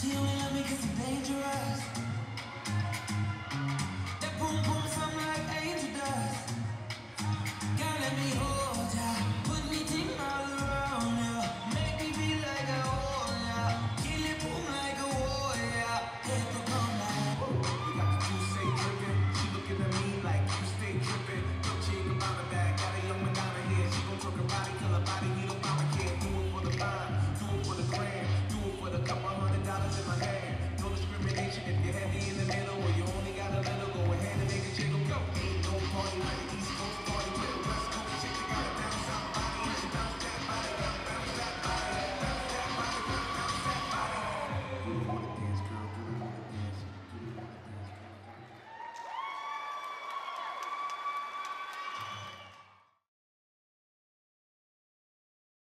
See you